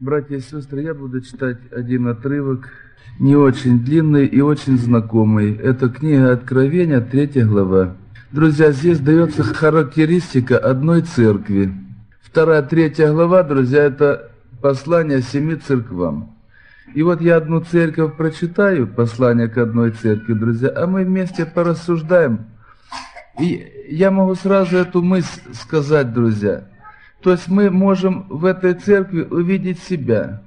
Братья и сестры, я буду читать один отрывок, не очень длинный и очень знакомый. Это книга Откровения, третья глава. Друзья, здесь дается характеристика одной церкви. Вторая, третья глава, друзья, это послание семи церквам. И вот я одну церковь прочитаю, послание к одной церкви, друзья, а мы вместе порассуждаем. И я могу сразу эту мысль сказать, друзья – то есть мы можем в этой церкви увидеть себя.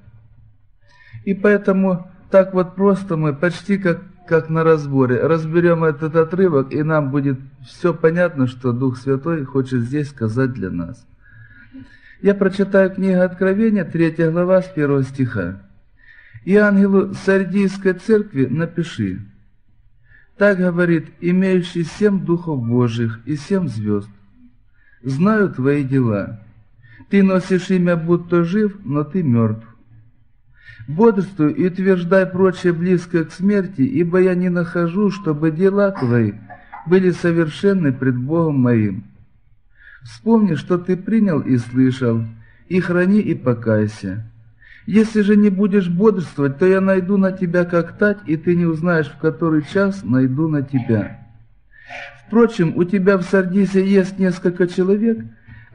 И поэтому так вот просто мы почти как, как на разборе разберем этот отрывок, и нам будет все понятно, что Дух Святой хочет здесь сказать для нас. Я прочитаю книгу Откровения, 3 глава, с 1 стиха. «И ангелу Сардийской церкви напиши, так говорит, имеющий семь духов Божьих и семь звезд. Знаю твои дела, ты носишь имя, будто жив, но ты мертв. Бодрствуй и утверждай прочее близко к смерти, ибо я не нахожу, чтобы дела твои были совершенны пред Богом моим. Вспомни, что ты принял и слышал, и храни и покайся. Если же не будешь бодрствовать, то я найду на тебя как тать, и ты не узнаешь, в который час найду на тебя. Впрочем, у тебя в Сардисе есть несколько человек,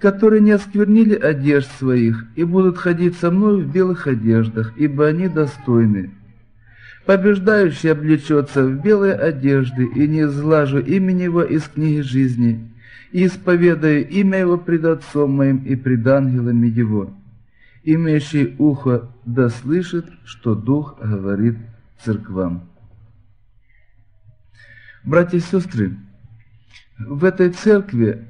которые не осквернили одежд своих и будут ходить со мной в белых одеждах, ибо они достойны. Побеждающий облечется в белые одежды, и не излажу имени его из книги жизни, и исповедаю имя его пред Отцом моим и пред ангелами его. Имеющий ухо да слышит, что Дух говорит церквам. Братья и сестры, в этой церкви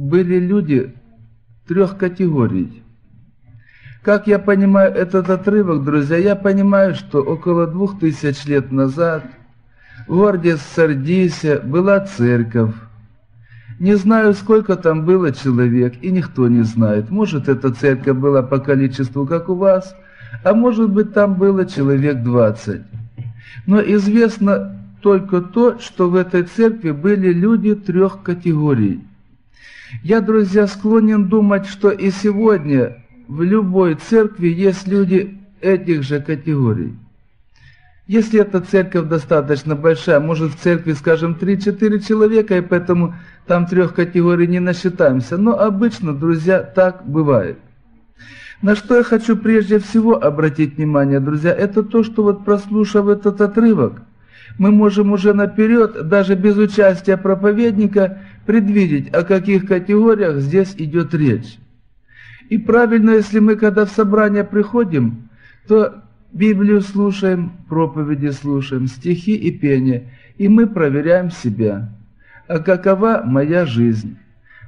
были люди трех категорий. Как я понимаю этот отрывок, друзья, я понимаю, что около двух тысяч лет назад в городе Сардисе была церковь. Не знаю, сколько там было человек, и никто не знает. Может, эта церковь была по количеству, как у вас, а может быть, там было человек 20. Но известно только то, что в этой церкви были люди трех категорий. Я, друзья, склонен думать, что и сегодня в любой церкви есть люди этих же категорий. Если эта церковь достаточно большая, может в церкви, скажем, 3-4 человека, и поэтому там трех категорий не насчитаемся. Но обычно, друзья, так бывает. На что я хочу прежде всего обратить внимание, друзья, это то, что вот прослушав этот отрывок, мы можем уже наперед, даже без участия проповедника, предвидеть, о каких категориях здесь идет речь. И правильно, если мы, когда в собрание приходим, то Библию слушаем, проповеди слушаем, стихи и пение, и мы проверяем себя. А какова моя жизнь?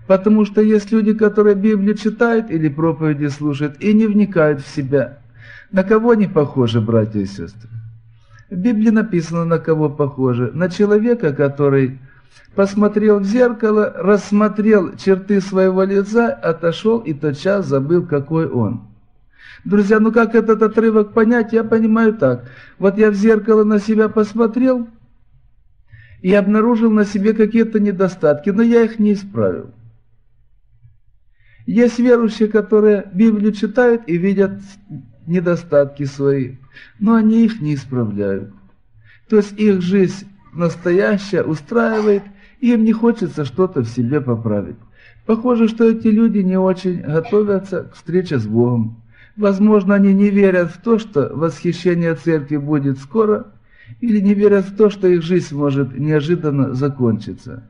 Потому что есть люди, которые Библию читают или проповеди слушают и не вникают в себя. На кого они похожи, братья и сестры? В Библии написано, на кого похожи. На человека, который посмотрел в зеркало, рассмотрел черты своего лица, отошел и тотчас забыл, какой он. Друзья, ну как этот отрывок понять, я понимаю так. Вот я в зеркало на себя посмотрел и обнаружил на себе какие-то недостатки, но я их не исправил. Есть верующие, которые Библию читают и видят недостатки свои, но они их не исправляют. То есть их жизнь настоящая устраивает, и им не хочется что-то в себе поправить. Похоже, что эти люди не очень готовятся к встрече с Богом. Возможно, они не верят в то, что восхищение церкви будет скоро, или не верят в то, что их жизнь может неожиданно закончиться.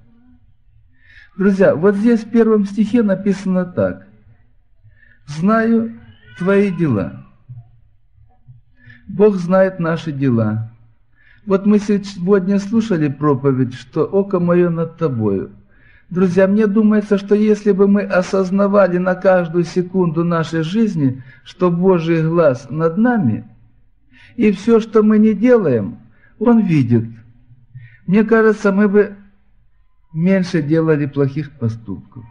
Друзья, вот здесь в первом стихе написано так. «Знаю твои дела». Бог знает наши дела. Вот мы сегодня слушали проповедь, что око мое над тобою. Друзья, мне думается, что если бы мы осознавали на каждую секунду нашей жизни, что Божий глаз над нами, и все, что мы не делаем, Он видит. Мне кажется, мы бы меньше делали плохих поступков.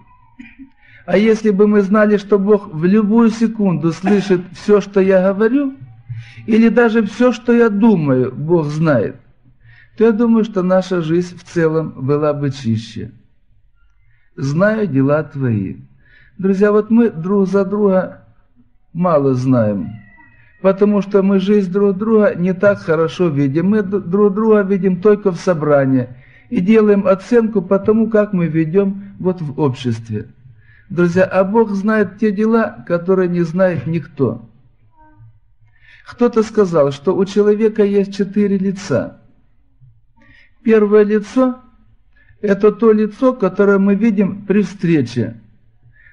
А если бы мы знали, что Бог в любую секунду слышит все, что я говорю – или даже все, что я думаю, Бог знает, то я думаю, что наша жизнь в целом была бы чище. Знаю дела твои. Друзья, вот мы друг за друга мало знаем, потому что мы жизнь друг друга не так хорошо видим. Мы друг друга видим только в собрании и делаем оценку по тому, как мы ведем вот в обществе. Друзья, а Бог знает те дела, которые не знает никто. Кто-то сказал, что у человека есть четыре лица. Первое лицо – это то лицо, которое мы видим при встрече.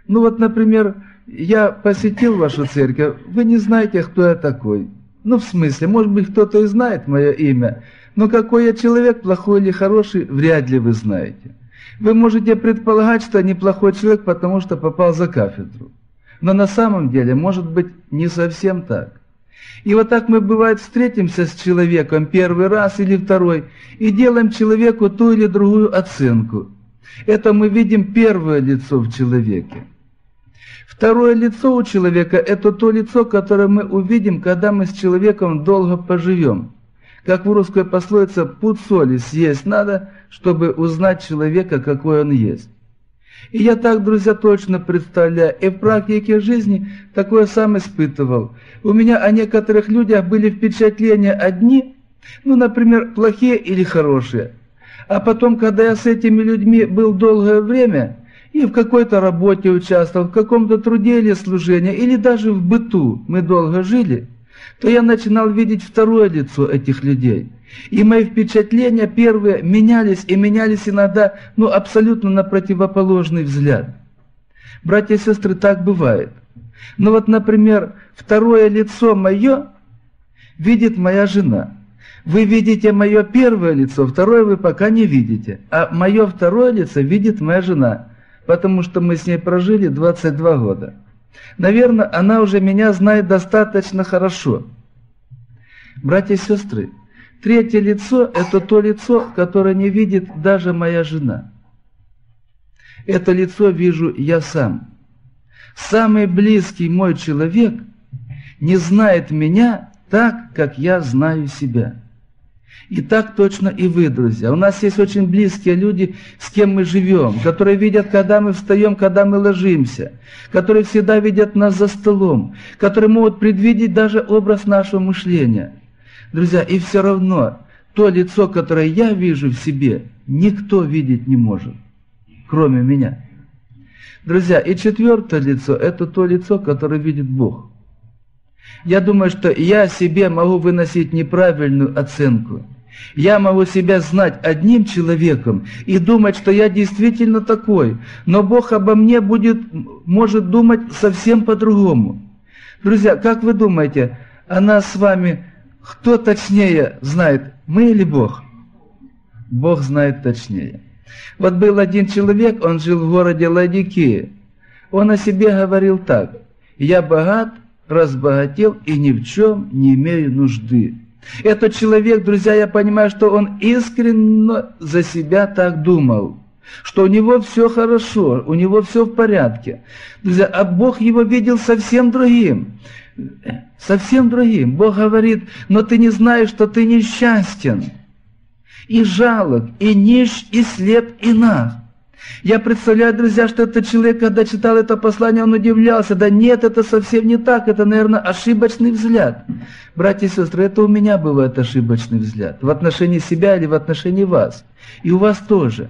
Ну вот, например, я посетил вашу церковь, вы не знаете, кто я такой. Ну, в смысле, может быть, кто-то и знает мое имя, но какой я человек, плохой или хороший, вряд ли вы знаете. Вы можете предполагать, что я неплохой человек, потому что попал за кафедру. Но на самом деле, может быть, не совсем так. И вот так мы, бывает, встретимся с человеком первый раз или второй и делаем человеку ту или другую оценку. Это мы видим первое лицо в человеке. Второе лицо у человека – это то лицо, которое мы увидим, когда мы с человеком долго поживем. Как в русской пословице «пуд соли съесть надо, чтобы узнать человека, какой он есть». И я так, друзья, точно представляю, и в практике жизни такое сам испытывал. У меня о некоторых людях были впечатления одни, ну, например, плохие или хорошие. А потом, когда я с этими людьми был долгое время, и в какой-то работе участвовал, в каком-то труде или служении, или даже в быту мы долго жили, то я начинал видеть второе лицо этих людей – и мои впечатления первые менялись и менялись иногда, ну, абсолютно на противоположный взгляд. Братья и сестры, так бывает. Ну вот, например, второе лицо мое видит моя жена. Вы видите мое первое лицо, второе вы пока не видите. А мое второе лицо видит моя жена, потому что мы с ней прожили 22 года. Наверное, она уже меня знает достаточно хорошо. Братья и сестры, Третье лицо – это то лицо, которое не видит даже моя жена. Это лицо вижу я сам. Самый близкий мой человек не знает меня так, как я знаю себя. И так точно и вы, друзья. У нас есть очень близкие люди, с кем мы живем, которые видят, когда мы встаем, когда мы ложимся, которые всегда видят нас за столом, которые могут предвидеть даже образ нашего мышления – Друзья, и все равно то лицо, которое я вижу в себе, никто видеть не может, кроме меня. Друзья, и четвертое лицо – это то лицо, которое видит Бог. Я думаю, что я себе могу выносить неправильную оценку. Я могу себя знать одним человеком и думать, что я действительно такой, но Бог обо мне будет, может думать совсем по-другому. Друзья, как вы думаете, она с вами кто точнее знает, мы или Бог? Бог знает точнее. Вот был один человек, он жил в городе Ладикии. Он о себе говорил так. «Я богат, разбогател и ни в чем не имею нужды». Этот человек, друзья, я понимаю, что он искренне за себя так думал, что у него все хорошо, у него все в порядке. Друзья, а Бог его видел совсем другим совсем другим. Бог говорит, но ты не знаешь, что ты несчастен, и жалок, и нищ, и слеп, и наг. Я представляю, друзья, что этот человек, когда читал это послание, он удивлялся. Да нет, это совсем не так, это, наверное, ошибочный взгляд. Братья и сестры, это у меня бывает ошибочный взгляд. В отношении себя или в отношении вас. И у вас тоже.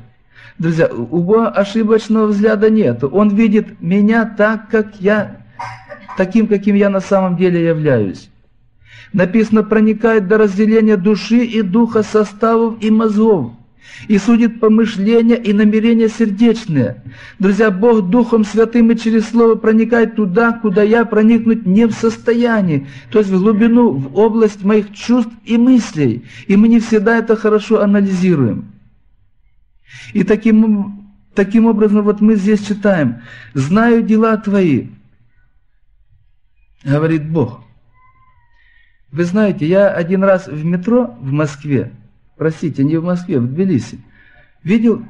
Друзья, у Бога ошибочного взгляда нет. Он видит меня так, как я таким, каким я на самом деле являюсь. Написано, проникает до разделения души и духа, составов и мозгов, и судит помышления и намерения сердечные. Друзья, Бог Духом Святым и через Слово проникает туда, куда я проникнуть не в состоянии, то есть в глубину, в область моих чувств и мыслей, и мы не всегда это хорошо анализируем. И таким, таким образом вот мы здесь читаем, «Знаю дела твои, говорит Бог. Вы знаете, я один раз в метро в Москве, простите, не в Москве, в Тбилиси, видел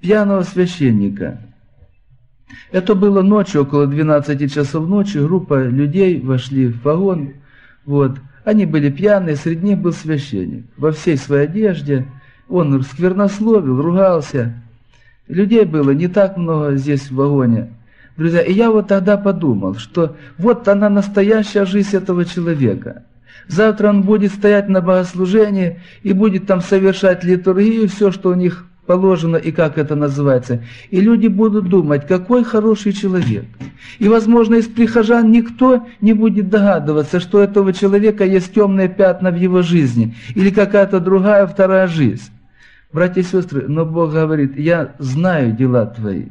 пьяного священника. Это было ночью, около 12 часов ночи, группа людей вошли в вагон, вот. Они были пьяные, среди них был священник. Во всей своей одежде, он сквернословил, ругался. Людей было не так много здесь в вагоне. Друзья, и я вот тогда подумал, что вот она настоящая жизнь этого человека. Завтра он будет стоять на богослужении и будет там совершать литургию, все, что у них положено и как это называется. И люди будут думать, какой хороший человек. И, возможно, из прихожан никто не будет догадываться, что у этого человека есть темные пятна в его жизни или какая-то другая вторая жизнь. Братья и сестры, но Бог говорит, я знаю дела твои.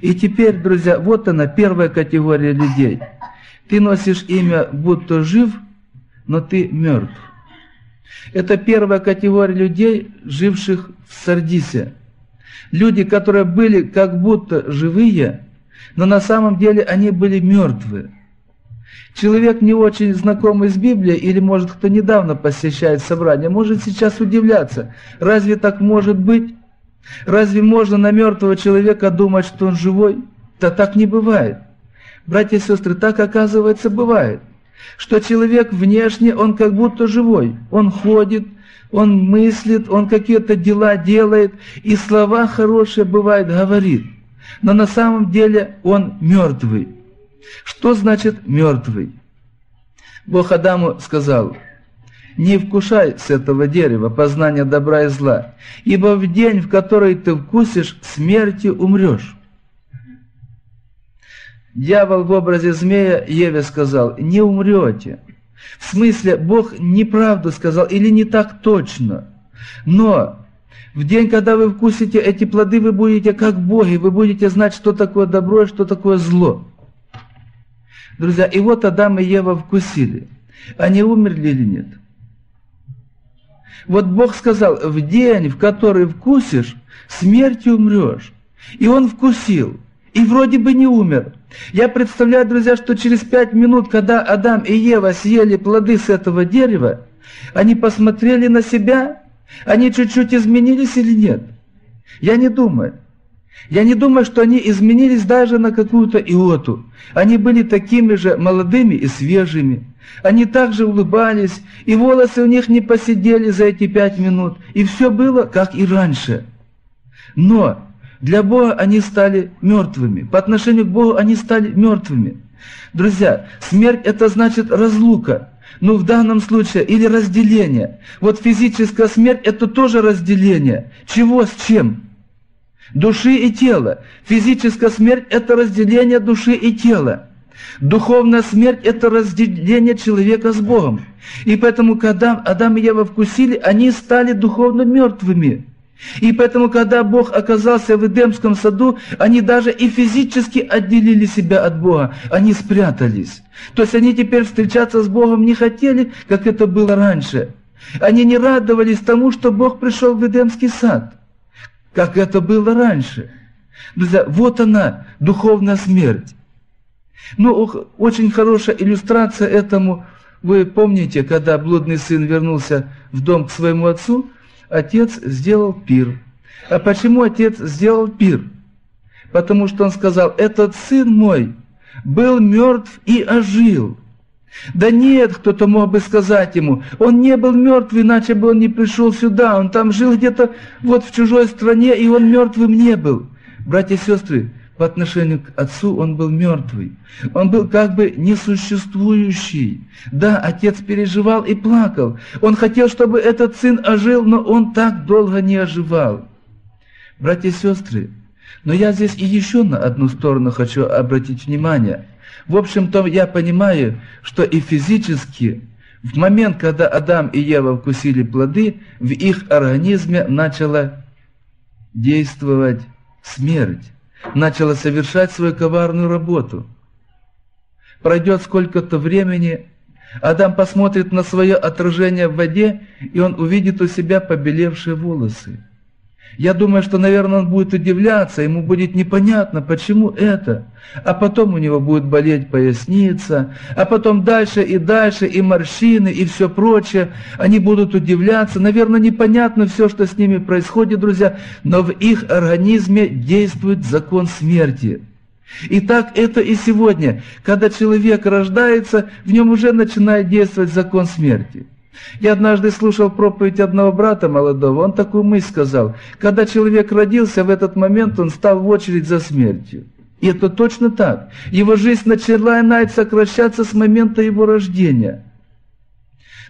И теперь, друзья, вот она, первая категория людей. Ты носишь имя, будто жив, но ты мертв. Это первая категория людей, живших в Сардисе. Люди, которые были как будто живые, но на самом деле они были мертвые. Человек, не очень знакомый с Библией, или, может, кто недавно посещает собрание, может сейчас удивляться, разве так может быть? Разве можно на мертвого человека думать, что он живой? Да так не бывает. Братья и сестры, так оказывается бывает что человек внешне, он как будто живой. Он ходит, он мыслит, он какие-то дела делает, и слова хорошие бывает говорит. Но на самом деле он мертвый. Что значит мертвый? Бог Адаму сказал, «Не вкушай с этого дерева познания добра и зла, ибо в день, в который ты вкусишь, смертью умрешь». Дьявол в образе змея Еве сказал, не умрете. В смысле, Бог неправду сказал или не так точно. Но в день, когда вы вкусите эти плоды, вы будете как боги, вы будете знать, что такое добро и что такое зло. Друзья, и вот Адам и Ева вкусили. Они умерли или нет? Вот Бог сказал, в день, в который вкусишь, смертью умрешь. И он вкусил, и вроде бы не умер. Я представляю, друзья, что через пять минут, когда Адам и Ева съели плоды с этого дерева, они посмотрели на себя, они чуть-чуть изменились или нет? Я не думаю. Я не думаю, что они изменились даже на какую-то иоту. Они были такими же молодыми и свежими. Они также улыбались, и волосы у них не посидели за эти пять минут. И все было, как и раньше. Но для Бога они стали мертвыми. По отношению к Богу они стали мертвыми. Друзья, смерть это значит разлука. Ну, в данном случае, или разделение. Вот физическая смерть это тоже разделение. Чего с чем? Души и тела. Физическая смерть это разделение души и тела. Духовная смерть – это разделение человека с Богом. И поэтому, когда Адам и Ева вкусили, они стали духовно мертвыми. И поэтому, когда Бог оказался в Эдемском саду, они даже и физически отделили себя от Бога, они спрятались. То есть они теперь встречаться с Богом не хотели, как это было раньше. Они не радовались тому, что Бог пришел в Эдемский сад, как это было раньше. Друзья, вот она, духовная смерть. Ну, очень хорошая иллюстрация этому. Вы помните, когда блудный сын вернулся в дом к своему отцу, отец сделал пир. А почему отец сделал пир? Потому что он сказал, этот сын мой был мертв и ожил. Да нет, кто-то мог бы сказать ему, он не был мертв, иначе бы он не пришел сюда, он там жил где-то вот в чужой стране, и он мертвым не был. Братья и сестры, по отношению к отцу он был мертвый. Он был как бы несуществующий. Да, отец переживал и плакал. Он хотел, чтобы этот сын ожил, но он так долго не оживал. Братья и сестры, но я здесь и еще на одну сторону хочу обратить внимание. В общем-то, я понимаю, что и физически, в момент, когда Адам и Ева вкусили плоды, в их организме начала действовать смерть начала совершать свою коварную работу. Пройдет сколько-то времени, Адам посмотрит на свое отражение в воде, и он увидит у себя побелевшие волосы. Я думаю, что, наверное, он будет удивляться, ему будет непонятно, почему это. А потом у него будет болеть поясница, а потом дальше и дальше, и морщины, и все прочее. Они будут удивляться. Наверное, непонятно все, что с ними происходит, друзья, но в их организме действует закон смерти. И так это и сегодня. Когда человек рождается, в нем уже начинает действовать закон смерти. Я однажды слушал проповедь одного брата молодого, он такую мысль сказал. Когда человек родился, в этот момент он стал в очередь за смертью. И это точно так. Его жизнь начинает сокращаться с момента его рождения.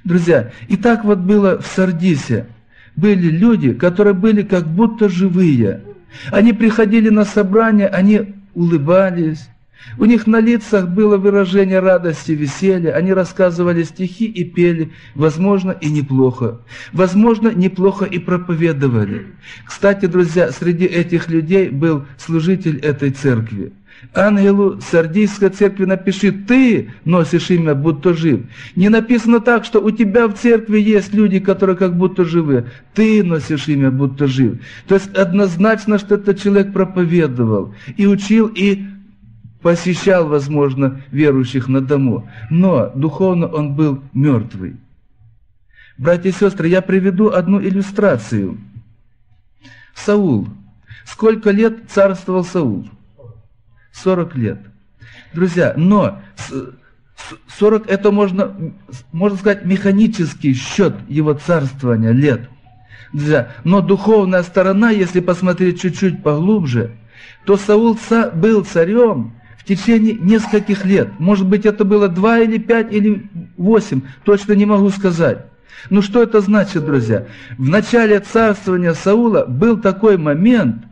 Друзья, и так вот было в Сардисе. Были люди, которые были как будто живые. Они приходили на собрание, они улыбались, у них на лицах было выражение радости, веселья, они рассказывали стихи и пели, возможно, и неплохо. Возможно, неплохо и проповедовали. Кстати, друзья, среди этих людей был служитель этой церкви. Ангелу Сардийской церкви напиши, ты носишь имя, будто жив. Не написано так, что у тебя в церкви есть люди, которые как будто живы. Ты носишь имя, будто жив. То есть однозначно, что этот человек проповедовал и учил, и посещал, возможно, верующих на дому, но духовно он был мертвый. Братья и сестры, я приведу одну иллюстрацию. Саул. Сколько лет царствовал Саул? 40 лет. Друзья, но 40 это можно, можно сказать, механический счет его царствования лет. Друзья, но духовная сторона, если посмотреть чуть-чуть поглубже, то Саул был царем в течение нескольких лет. Может быть, это было два или пять или восемь, точно не могу сказать. Ну что это значит, друзья? В начале царствования Саула был такой момент,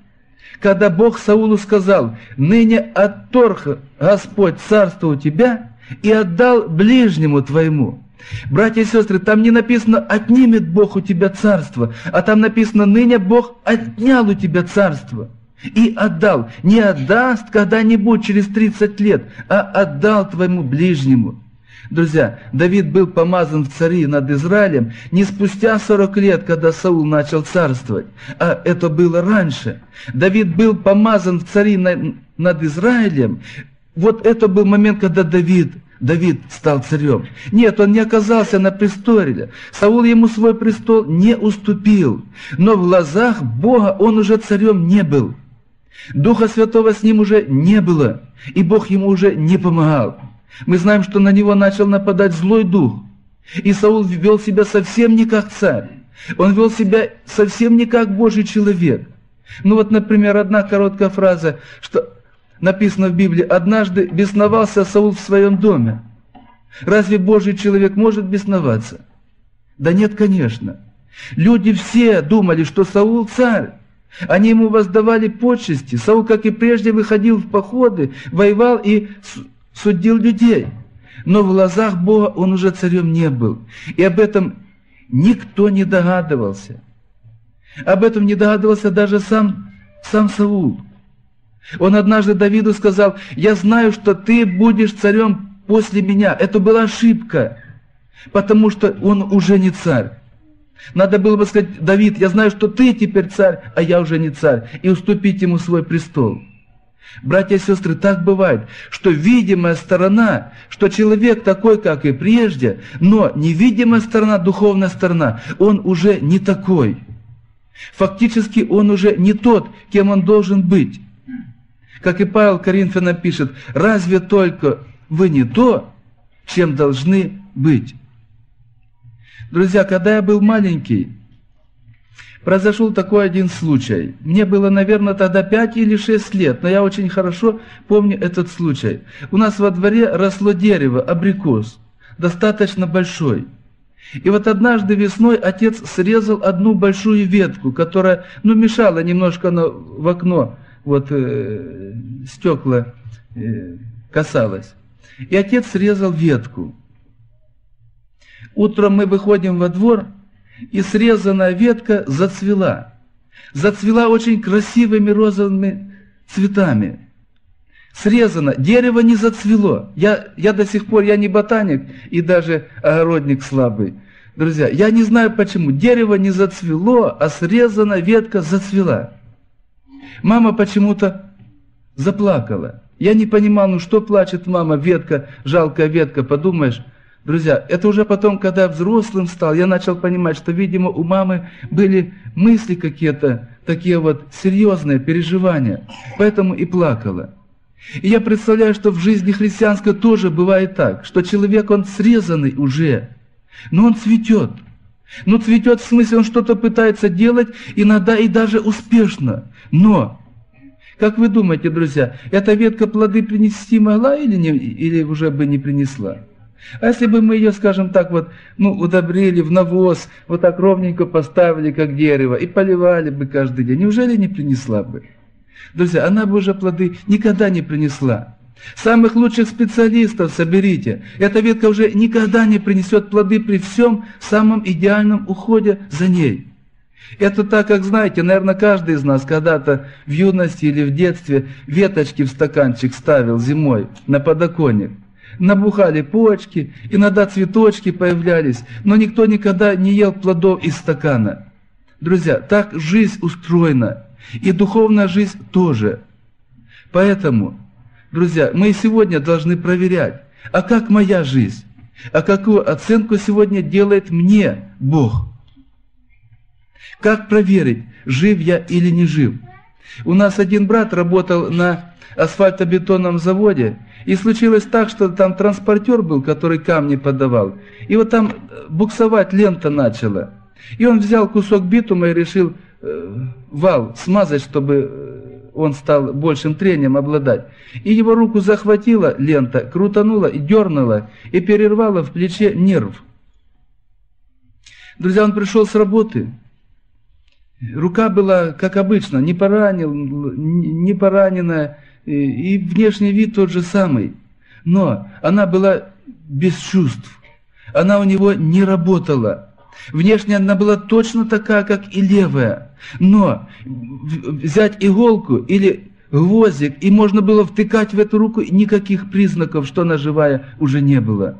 когда Бог Саулу сказал, «Ныне отторг Господь царство у тебя и отдал ближнему твоему». Братья и сестры, там не написано «отнимет Бог у тебя царство», а там написано «ныне Бог отнял у тебя царство» и отдал. Не отдаст когда-нибудь через 30 лет, а отдал твоему ближнему. Друзья, Давид был помазан в цари над Израилем не спустя 40 лет, когда Саул начал царствовать, а это было раньше. Давид был помазан в цари над Израилем. Вот это был момент, когда Давид Давид стал царем. Нет, он не оказался на престоле. Саул ему свой престол не уступил. Но в глазах Бога он уже царем не был. Духа Святого с ним уже не было, и Бог ему уже не помогал. Мы знаем, что на него начал нападать злой дух, и Саул вел себя совсем не как царь. Он вел себя совсем не как Божий человек. Ну вот, например, одна короткая фраза, что написано в Библии, «Однажды бесновался Саул в своем доме». Разве Божий человек может бесноваться? Да нет, конечно. Люди все думали, что Саул царь, они ему воздавали почести. Саул, как и прежде, выходил в походы, воевал и судил людей. Но в глазах Бога он уже царем не был. И об этом никто не догадывался. Об этом не догадывался даже сам, сам Саул. Он однажды Давиду сказал, «Я знаю, что ты будешь царем после меня». Это была ошибка, потому что он уже не царь. Надо было бы сказать, Давид, я знаю, что ты теперь царь, а я уже не царь, и уступить ему свой престол. Братья и сестры, так бывает, что видимая сторона, что человек такой, как и прежде, но невидимая сторона, духовная сторона, он уже не такой. Фактически он уже не тот, кем он должен быть. Как и Павел Коринфянам пишет, разве только вы не то, чем должны быть? Друзья, когда я был маленький, произошел такой один случай. Мне было, наверное, тогда 5 или 6 лет, но я очень хорошо помню этот случай. У нас во дворе росло дерево, абрикос, достаточно большой. И вот однажды весной отец срезал одну большую ветку, которая, ну, мешала немножко на, в окно, вот э, стекла э, касалось. И отец срезал ветку. Утром мы выходим во двор, и срезанная ветка зацвела. Зацвела очень красивыми розовыми цветами. Срезано, дерево не зацвело. Я, я до сих пор, я не ботаник и даже огородник слабый. Друзья, я не знаю почему. Дерево не зацвело, а срезана ветка зацвела. Мама почему-то заплакала. Я не понимал, ну что плачет мама, ветка, жалкая ветка, подумаешь, Друзья, это уже потом, когда взрослым стал, я начал понимать, что, видимо, у мамы были мысли какие-то, такие вот серьезные переживания, поэтому и плакала. И я представляю, что в жизни христианской тоже бывает так, что человек, он срезанный уже, но он цветет. Ну, цветет в смысле, он что-то пытается делать, иногда и даже успешно. Но, Как вы думаете, друзья, эта ветка плоды принести могла или, не, или уже бы не принесла? А если бы мы ее, скажем так, вот, ну, удобрили в навоз, вот так ровненько поставили, как дерево, и поливали бы каждый день, неужели не принесла бы? Друзья, она бы уже плоды никогда не принесла. Самых лучших специалистов соберите. Эта ветка уже никогда не принесет плоды при всем самом идеальном уходе за ней. Это так, как знаете, наверное, каждый из нас когда-то в юности или в детстве веточки в стаканчик ставил зимой на подоконник. Набухали почки, иногда цветочки появлялись, но никто никогда не ел плодов из стакана. Друзья, так жизнь устроена, и духовная жизнь тоже. Поэтому, друзья, мы сегодня должны проверять, а как моя жизнь? А какую оценку сегодня делает мне Бог? Как проверить, жив я или не жив? У нас один брат работал на асфальтобетонном заводе, и случилось так, что там транспортер был, который камни подавал, и вот там э, буксовать лента начала. И он взял кусок битума и решил э, вал смазать, чтобы э, он стал большим трением обладать. И его руку захватила лента, крутанула и дернула, и перервала в плече нерв. Друзья, он пришел с работы, Рука была, как обычно, не, поранил, не пораненная, и внешний вид тот же самый. Но она была без чувств. Она у него не работала. Внешне она была точно такая, как и левая. Но взять иголку или гвоздик, и можно было втыкать в эту руку, никаких признаков, что она живая, уже не было.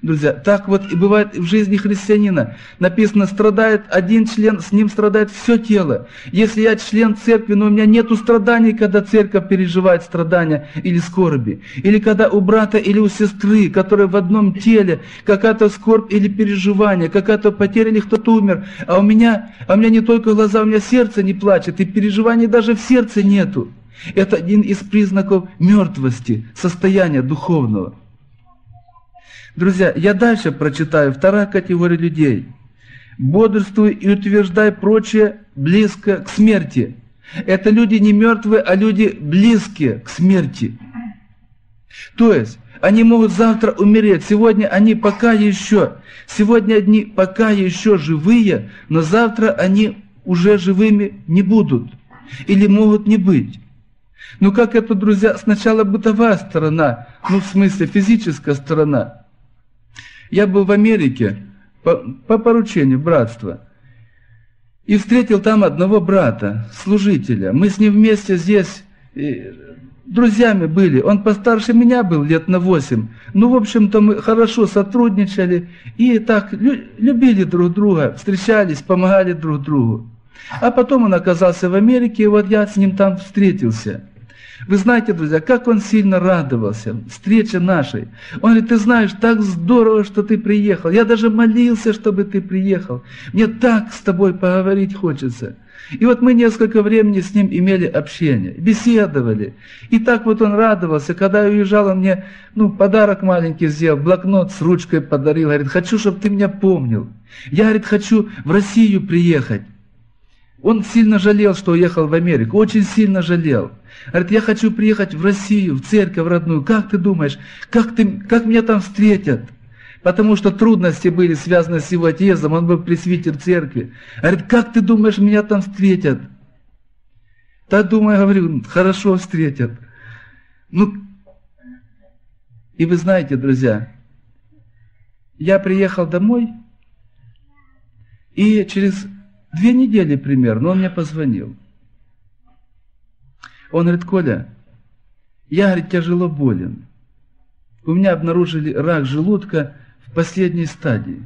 Друзья, так вот и бывает в жизни христианина. Написано, страдает один член, с ним страдает все тело. Если я член церкви, но у меня нет страданий, когда церковь переживает страдания или скорби. Или когда у брата или у сестры, которые в одном теле, какая-то скорбь или переживание, какая-то потеря или кто-то умер. А у меня, а у меня не только глаза, у меня сердце не плачет, и переживаний даже в сердце нету. Это один из признаков мертвости, состояния духовного. Друзья, я дальше прочитаю. Вторая категория людей. Бодрствуй и утверждай прочее близко к смерти. Это люди не мертвые, а люди близкие к смерти. То есть, они могут завтра умереть. Сегодня они пока еще, сегодня они пока еще живые, но завтра они уже живыми не будут. Или могут не быть. Ну как это, друзья, сначала бытовая сторона, ну в смысле физическая сторона. Я был в Америке по, по поручению братства. И встретил там одного брата, служителя. Мы с ним вместе здесь и, друзьями были. Он постарше меня был, лет на восемь. Ну, в общем-то, мы хорошо сотрудничали и так любили друг друга, встречались, помогали друг другу. А потом он оказался в Америке, и вот я с ним там встретился. Вы знаете, друзья, как он сильно радовался встрече нашей. Он говорит, ты знаешь, так здорово, что ты приехал. Я даже молился, чтобы ты приехал. Мне так с тобой поговорить хочется. И вот мы несколько времени с ним имели общение, беседовали. И так вот он радовался, когда я уезжал, он мне ну, подарок маленький сделал, блокнот с ручкой подарил. Говорит, хочу, чтобы ты меня помнил. Я, говорит, хочу в Россию приехать. Он сильно жалел, что уехал в Америку, очень сильно жалел. Говорит, я хочу приехать в Россию, в церковь родную. Как ты думаешь, как, ты, как меня там встретят? Потому что трудности были связаны с его отъездом, он был пресвитер церкви. Говорит, как ты думаешь, меня там встретят? Так думаю, говорю, хорошо встретят. Ну, и вы знаете, друзья, я приехал домой, и через две недели примерно он мне позвонил. Он говорит, Коля, я, говорит, тяжело болен. У меня обнаружили рак желудка в последней стадии.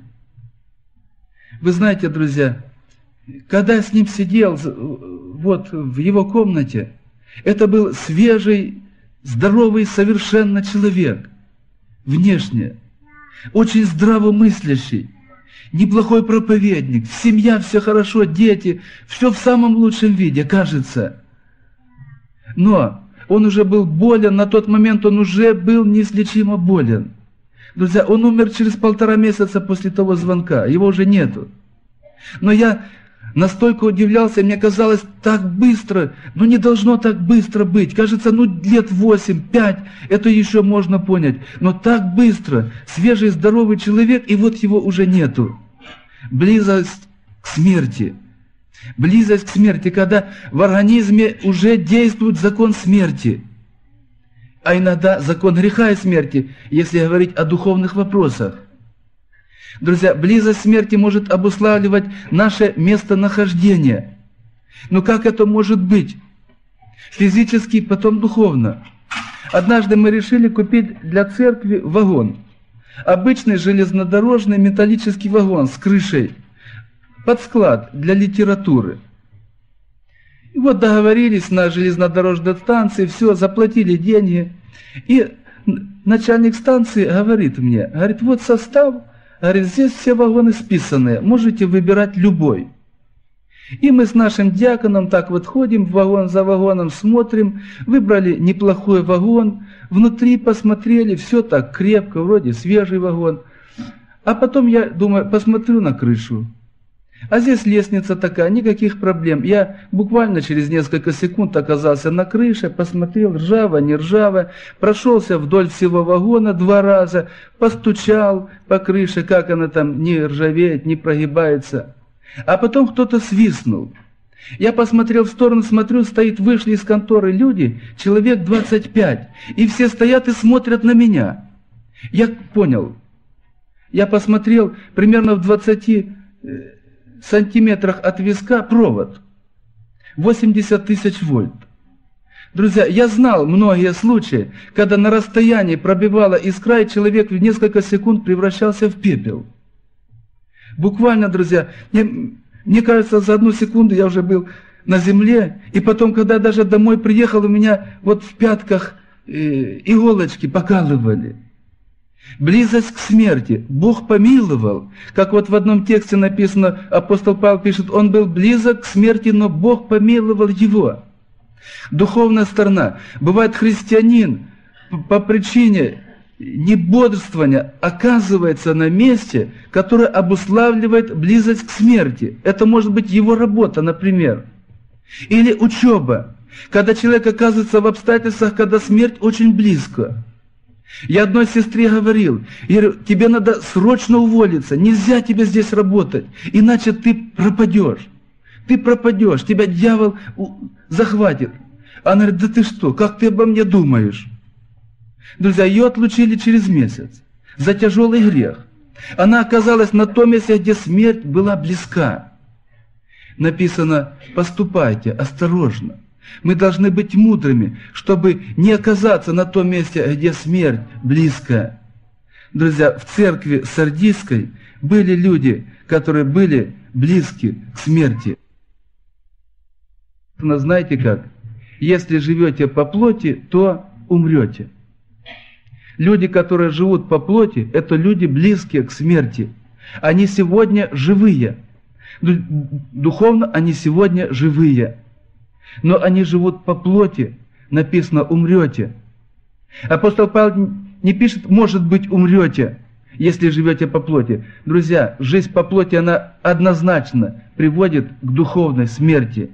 Вы знаете, друзья, когда я с ним сидел вот в его комнате, это был свежий, здоровый совершенно человек, внешне, очень здравомыслящий, неплохой проповедник, семья, все хорошо, дети, все в самом лучшем виде, кажется – но он уже был болен, на тот момент он уже был неизлечимо болен. Друзья, он умер через полтора месяца после того звонка, его уже нету. Но я Настолько удивлялся, мне казалось, так быстро, но не должно так быстро быть. Кажется, ну лет восемь, пять, это еще можно понять. Но так быстро, свежий, здоровый человек, и вот его уже нету. Близость к смерти. Близость к смерти, когда в организме уже действует закон смерти. А иногда закон греха и смерти, если говорить о духовных вопросах. Друзья, близость смерти может обуславливать наше местонахождение. Но как это может быть? Физически, потом духовно. Однажды мы решили купить для церкви вагон. Обычный железнодорожный металлический вагон с крышей. Под склад для литературы. И вот договорились на железнодорожной станции, все, заплатили деньги. И начальник станции говорит мне, говорит, вот состав Говорит, здесь все вагоны списаны, можете выбирать любой. И мы с нашим диаконом так вот ходим вагон за вагоном, смотрим, выбрали неплохой вагон, внутри посмотрели, все так крепко, вроде свежий вагон. А потом я думаю, посмотрю на крышу. А здесь лестница такая, никаких проблем. Я буквально через несколько секунд оказался на крыше, посмотрел, ржаво, не ржаво, прошелся вдоль всего вагона два раза, постучал по крыше, как она там не ржавеет, не прогибается. А потом кто-то свистнул. Я посмотрел в сторону, смотрю, стоит, вышли из конторы люди, человек 25, и все стоят и смотрят на меня. Я понял. Я посмотрел примерно в 20 сантиметрах от виска провод. 80 тысяч вольт. Друзья, я знал многие случаи, когда на расстоянии пробивала искра, и человек в несколько секунд превращался в пепел. Буквально, друзья, мне, мне кажется, за одну секунду я уже был на земле, и потом, когда даже домой приехал, у меня вот в пятках э, иголочки покалывали. Близость к смерти. Бог помиловал. Как вот в одном тексте написано, апостол Павел пишет, он был близок к смерти, но Бог помиловал его. Духовная сторона. Бывает христианин по причине небодрствования оказывается на месте, которое обуславливает близость к смерти. Это может быть его работа, например. Или учеба. Когда человек оказывается в обстоятельствах, когда смерть очень близко. Я одной сестре говорил, говорю, тебе надо срочно уволиться, нельзя тебе здесь работать, иначе ты пропадешь. Ты пропадешь, тебя дьявол захватит. Она говорит, да ты что, как ты обо мне думаешь? Друзья, ее отлучили через месяц за тяжелый грех. Она оказалась на том месте, где смерть была близка. Написано, поступайте осторожно. Мы должны быть мудрыми, чтобы не оказаться на том месте, где смерть близко. Друзья, в церкви Сардийской были люди, которые были близки к смерти. Но знаете как? Если живете по плоти, то умрете. Люди, которые живут по плоти, это люди близкие к смерти. Они сегодня живые. Духовно они сегодня живые но они живут по плоти, написано «умрете». Апостол Павел не пишет «может быть умрете», если живете по плоти. Друзья, жизнь по плоти, она однозначно приводит к духовной смерти.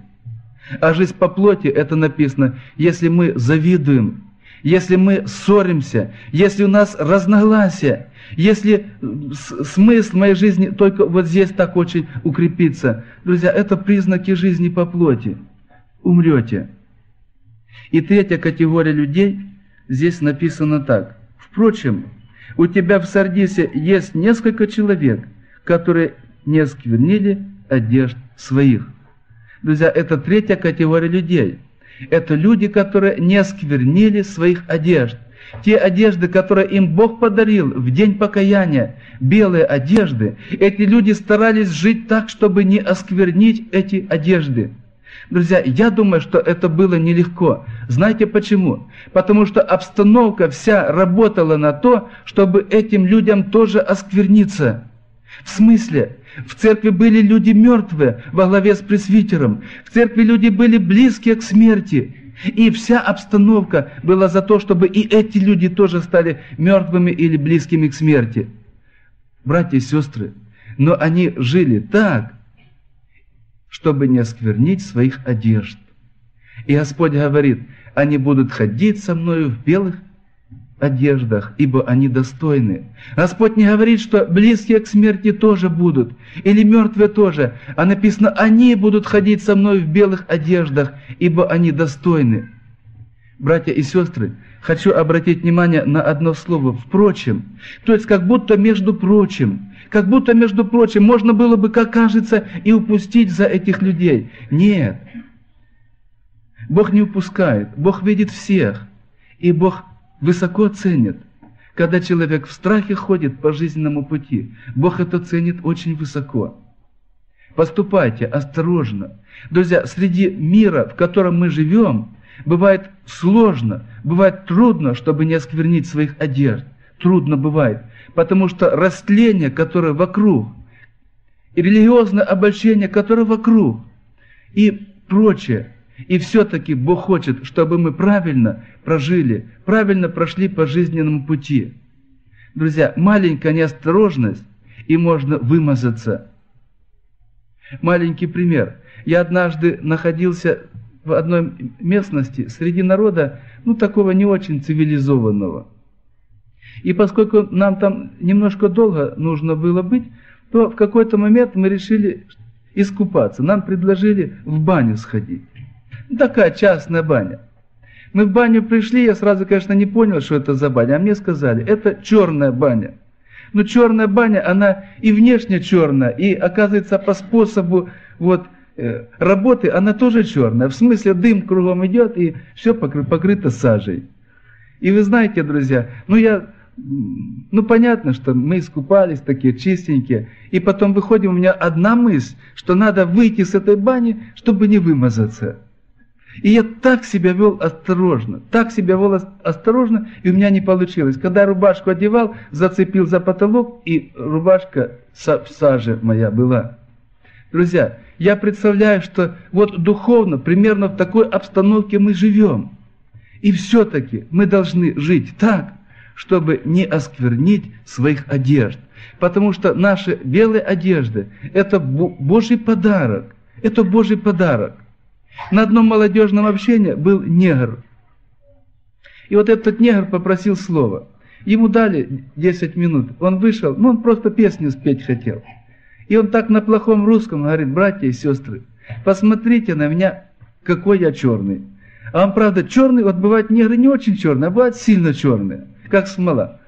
А жизнь по плоти, это написано, если мы завидуем, если мы ссоримся, если у нас разногласия, если смысл моей жизни только вот здесь так очень укрепится. Друзья, это признаки жизни по плоти умрете. И третья категория людей, здесь написано так. Впрочем, у тебя в Сардисе есть несколько человек, которые не осквернили одежд своих. Друзья, это третья категория людей. Это люди, которые не осквернили своих одежд. Те одежды, которые им Бог подарил в день покаяния, белые одежды, эти люди старались жить так, чтобы не осквернить эти одежды. Друзья, я думаю, что это было нелегко. Знаете почему? Потому что обстановка вся работала на то, чтобы этим людям тоже оскверниться. В смысле? В церкви были люди мертвые во главе с пресвитером. В церкви люди были близкие к смерти. И вся обстановка была за то, чтобы и эти люди тоже стали мертвыми или близкими к смерти. Братья и сестры, но они жили так, чтобы не осквернить своих одежд. И Господь говорит, они будут ходить со мною в белых одеждах, ибо они достойны. Господь не говорит, что близкие к смерти тоже будут, или мертвые тоже, а написано, они будут ходить со мной в белых одеждах, ибо они достойны. Братья и сестры, хочу обратить внимание на одно слово «впрочем». То есть как будто между прочим, как будто между прочим можно было бы, как кажется, и упустить за этих людей. Нет. Бог не упускает, Бог видит всех, и Бог высоко ценит. Когда человек в страхе ходит по жизненному пути, Бог это ценит очень высоко. Поступайте осторожно. Друзья, среди мира, в котором мы живем, бывает сложно, бывает трудно, чтобы не осквернить своих одежд. Трудно бывает, потому что растление, которое вокруг, и религиозное обольщение, которое вокруг, и прочее – и все-таки Бог хочет, чтобы мы правильно прожили, правильно прошли по жизненному пути. Друзья, маленькая неосторожность, и можно вымазаться. Маленький пример. Я однажды находился в одной местности среди народа, ну, такого не очень цивилизованного. И поскольку нам там немножко долго нужно было быть, то в какой-то момент мы решили искупаться. Нам предложили в баню сходить. Такая частная баня. Мы в баню пришли, я сразу, конечно, не понял, что это за баня, а мне сказали, это черная баня. Но черная баня, она и внешне черная, и оказывается по способу вот, э, работы она тоже черная. В смысле дым кругом идет, и все покры, покрыто сажей. И вы знаете, друзья, ну я, ну понятно, что мы искупались такие чистенькие, и потом выходим, у меня одна мысль, что надо выйти с этой бани, чтобы не вымазаться. И я так себя вел осторожно, так себя вел осторожно, и у меня не получилось. Когда рубашку одевал, зацепил за потолок, и рубашка в саже моя была. Друзья, я представляю, что вот духовно, примерно в такой обстановке мы живем. И все-таки мы должны жить так, чтобы не осквернить своих одежд. Потому что наши белые одежды – это Божий подарок. Это Божий подарок. На одном молодежном общении был негр. И вот этот негр попросил слова. Ему дали 10 минут. Он вышел, ну он просто песню спеть хотел. И он так на плохом русском говорит, братья и сестры, посмотрите на меня, какой я черный. А он, правда, черный, вот бывает негры не очень черные, а бывают сильно черные, как смола.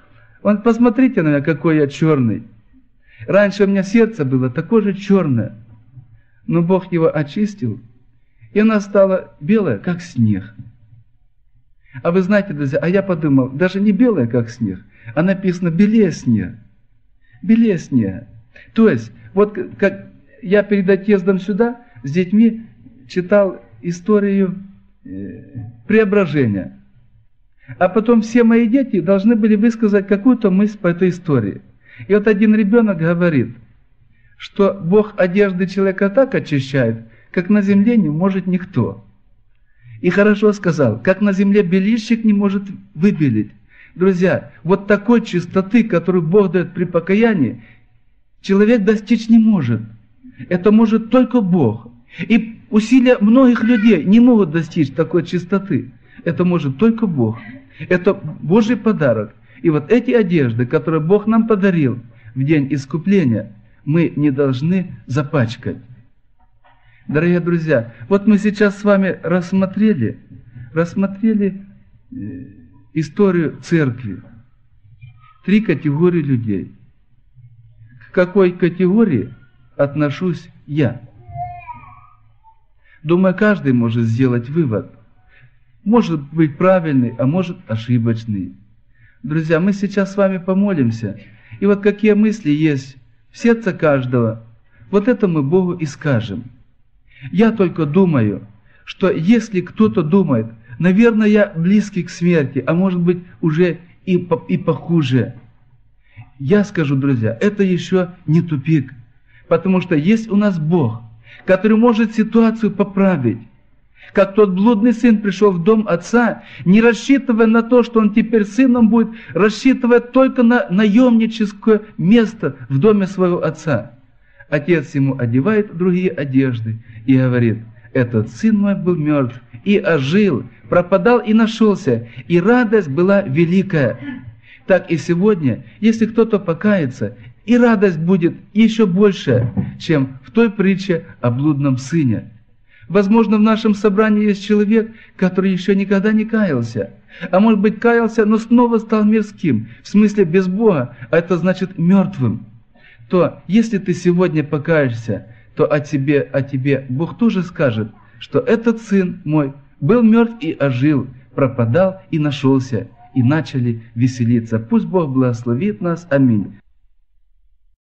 Он, посмотрите на меня, какой я черный. Раньше у меня сердце было такое же черное, но Бог его очистил, и она стала белая, как снег. А вы знаете, друзья, а я подумал, даже не белая, как снег, а написано белее снег. Белее снег. То есть, вот как я перед отъездом сюда с детьми читал историю э, преображения. А потом все мои дети должны были высказать какую-то мысль по этой истории. И вот один ребенок говорит, что Бог одежды человека так очищает, как на земле не может никто. И хорошо сказал, как на земле белильщик не может выбелить. Друзья, вот такой чистоты, которую Бог дает при покаянии, человек достичь не может. Это может только Бог. И усилия многих людей не могут достичь такой чистоты. Это может только Бог. Это Божий подарок. И вот эти одежды, которые Бог нам подарил в день искупления, мы не должны запачкать. Дорогие друзья, вот мы сейчас с вами рассмотрели, рассмотрели э, историю церкви. Три категории людей. К какой категории отношусь я? Думаю, каждый может сделать вывод. Может быть правильный, а может ошибочный. Друзья, мы сейчас с вами помолимся. И вот какие мысли есть в сердце каждого, вот это мы Богу и скажем – я только думаю, что если кто-то думает, наверное, я близкий к смерти, а может быть уже и, и похуже, я скажу, друзья, это еще не тупик, потому что есть у нас Бог, который может ситуацию поправить. Как тот блудный сын пришел в дом отца, не рассчитывая на то, что он теперь сыном будет, рассчитывая только на наемническое место в доме своего отца. Отец ему одевает другие одежды и говорит, этот сын мой был мертв и ожил, пропадал и нашелся, и радость была великая. Так и сегодня, если кто-то покается, и радость будет еще больше, чем в той притче о блудном сыне. Возможно, в нашем собрании есть человек, который еще никогда не каялся. А может быть, каялся, но снова стал мирским, в смысле без Бога, а это значит мертвым. То, если ты сегодня покаешься, то о тебе, о тебе Бог тоже скажет, что этот сын мой был мертв и ожил, пропадал и нашелся, и начали веселиться. Пусть Бог благословит нас. Аминь.